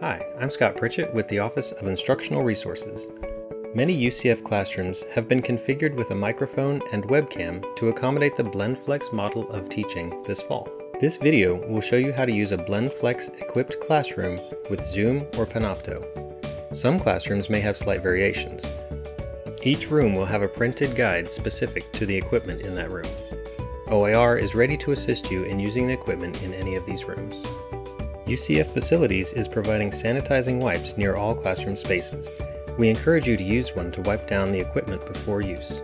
Hi, I'm Scott Pritchett with the Office of Instructional Resources. Many UCF classrooms have been configured with a microphone and webcam to accommodate the BlendFlex model of teaching this fall. This video will show you how to use a BlendFlex equipped classroom with Zoom or Panopto. Some classrooms may have slight variations. Each room will have a printed guide specific to the equipment in that room. OIR is ready to assist you in using the equipment in any of these rooms. UCF Facilities is providing sanitizing wipes near all classroom spaces. We encourage you to use one to wipe down the equipment before use.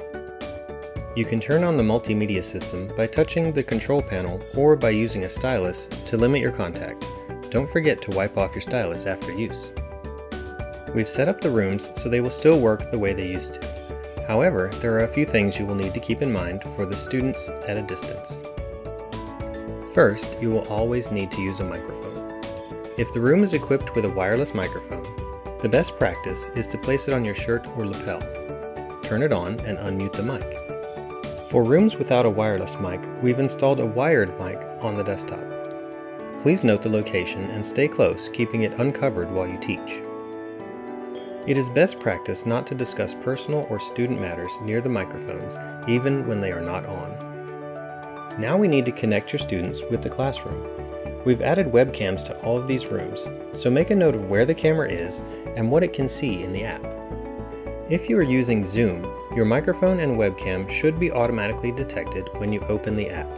You can turn on the multimedia system by touching the control panel or by using a stylus to limit your contact. Don't forget to wipe off your stylus after use. We've set up the rooms so they will still work the way they used to. However, there are a few things you will need to keep in mind for the students at a distance. First, you will always need to use a microphone. If the room is equipped with a wireless microphone, the best practice is to place it on your shirt or lapel. Turn it on and unmute the mic. For rooms without a wireless mic, we've installed a wired mic on the desktop. Please note the location and stay close, keeping it uncovered while you teach. It is best practice not to discuss personal or student matters near the microphones, even when they are not on. Now we need to connect your students with the classroom. We've added webcams to all of these rooms, so make a note of where the camera is and what it can see in the app. If you are using Zoom, your microphone and webcam should be automatically detected when you open the app.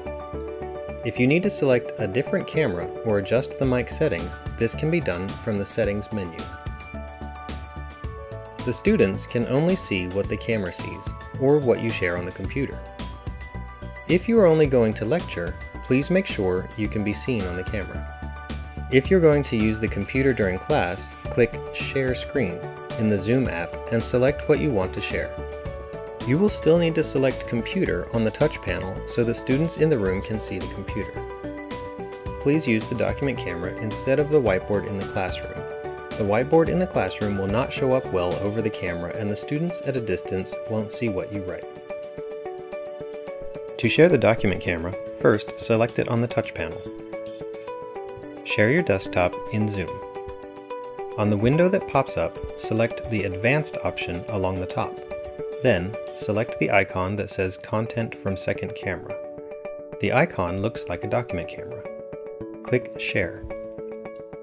If you need to select a different camera or adjust the mic settings, this can be done from the Settings menu. The students can only see what the camera sees, or what you share on the computer. If you are only going to lecture, please make sure you can be seen on the camera. If you're going to use the computer during class, click Share Screen in the Zoom app and select what you want to share. You will still need to select Computer on the touch panel so the students in the room can see the computer. Please use the document camera instead of the whiteboard in the classroom. The whiteboard in the classroom will not show up well over the camera and the students at a distance won't see what you write. To share the document camera, first select it on the touch panel. Share your desktop in Zoom. On the window that pops up, select the Advanced option along the top. Then, select the icon that says Content from Second Camera. The icon looks like a document camera. Click Share.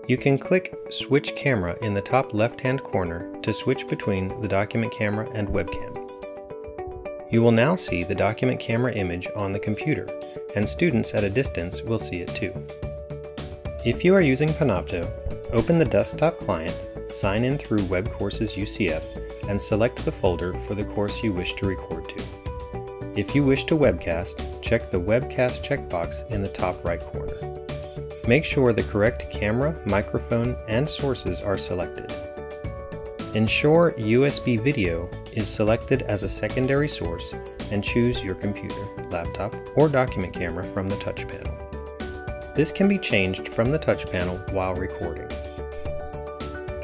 You can click Switch Camera in the top left-hand corner to switch between the document camera and webcam. You will now see the document camera image on the computer, and students at a distance will see it too. If you are using Panopto, open the desktop client, sign in through WebCourses UCF, and select the folder for the course you wish to record to. If you wish to webcast, check the Webcast checkbox in the top right corner. Make sure the correct camera, microphone, and sources are selected. Ensure USB video is selected as a secondary source and choose your computer, laptop, or document camera from the touch panel. This can be changed from the touch panel while recording.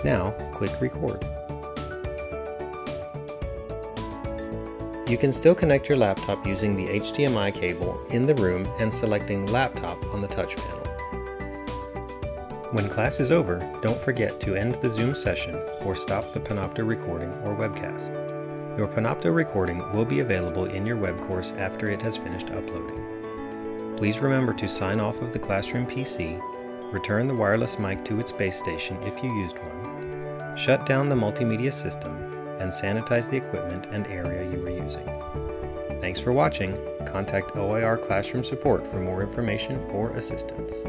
Now, click Record. You can still connect your laptop using the HDMI cable in the room and selecting Laptop on the touch panel. When class is over, don't forget to end the Zoom session or stop the Panopto recording or webcast. Your Panopto recording will be available in your web course after it has finished uploading. Please remember to sign off of the Classroom PC, return the wireless mic to its base station if you used one, shut down the multimedia system, and sanitize the equipment and area you are using. Thanks for watching. Contact OIR Classroom Support for more information or assistance.